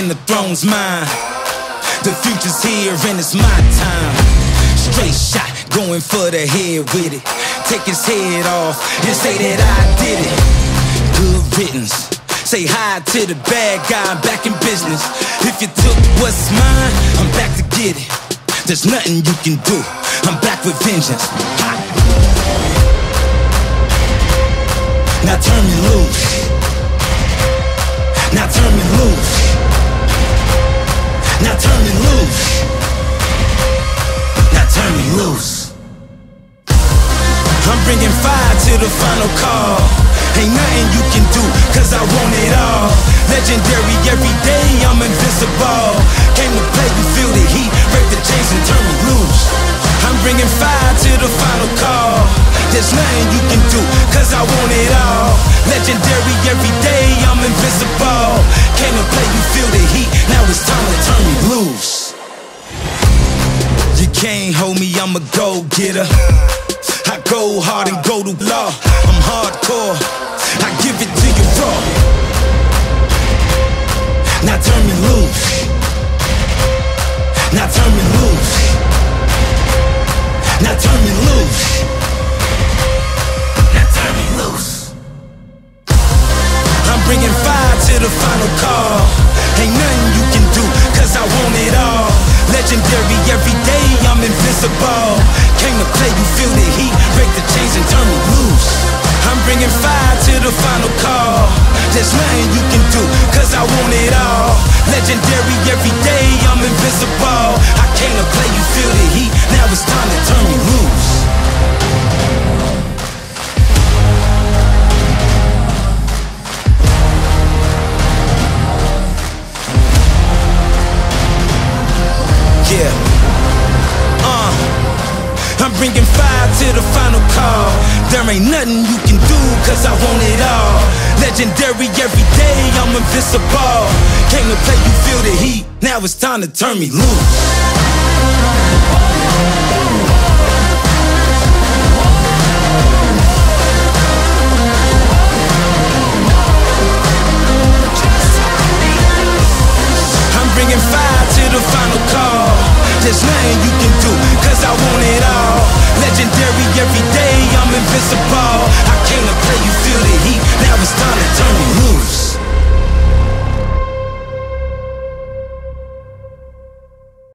and the throne's mine. The future's here and it's my time. Straight shot, going for the head with it. Take his head off and say that I did it. Good riddance. Say hi to the bad guy, I'm back in business. If you took what's mine, I'm back to get it. There's nothing you can do. I'm back with vengeance. Ha. Now turn me bringing fire to the final call. Ain't nothing you can do, cause I want it all. Legendary every day, I'm invincible. Came to play, you feel the heat, break the chains and turn me loose. I'm bringing fire to the final call. There's nothing you can do, cause I want it all. Legendary every day, I'm invincible. Came to play, you feel the heat, now it's time to turn me loose. You can't hold me, I'm a go-getter. I go hard and go to law. I'm hardcore. I give it to you the final call. There's nothing you can do, cause I want it all. Legendary every day, I'm invincible. I came to play, you feel the heat, now it's time to turn me loose. Yeah. Bringing fire to the final call. There ain't nothing you can do, cause I want it all. Legendary every day, I'm invincible. Came to play, you feel the heat. Now it's time to turn me loose. I'm bringing fire to the final call. There's nothing you can do, cause I want it all. Legendary every day, I'm invincible. I came to play, you feel the heat. Now it's time to turn me loose.